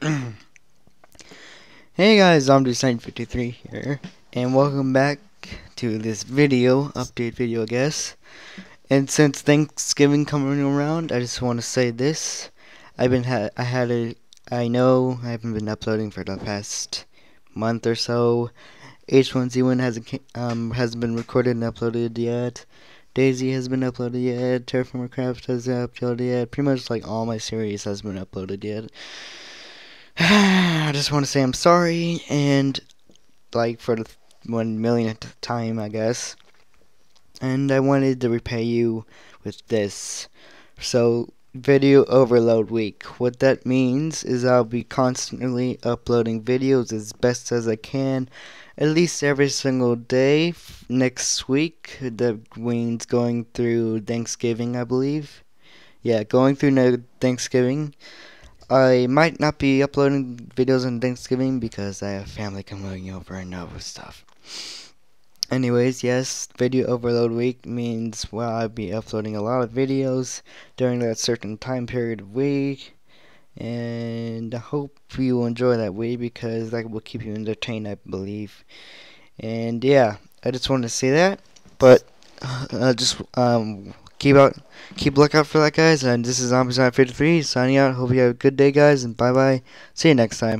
hey guys, Zombie953 here, and welcome back to this video, update video I guess. And since Thanksgiving coming around, I just want to say this. I've been ha I had a I know I haven't been uploading for the past month or so. H1Z1 hasn't um hasn't been recorded and uploaded yet. DayZ has been uploaded yet. TerraFirmaCraft has been uploaded yet. Pretty much like all my series has been uploaded yet. I just want to say I'm sorry and like for the one millionth time, I guess. And I wanted to repay you with this. So video overload week. What that means is I'll be constantly uploading videos as best as I can at least every single day next week. The means going through Thanksgiving, I believe. Yeah, going through Thanksgiving. I might not be uploading videos on Thanksgiving because I have family coming over and this stuff. Anyways, yes, video overload week means, well, I'll be uploading a lot of videos during that certain time period of week. And I hope you enjoy that week because that will keep you entertained, I believe. And yeah, I just wanted to say that. But uh, just um, keep out, keep lookout for that, guys. And this is Zombie 53 signing out. Hope you have a good day, guys, and bye bye. See you next time.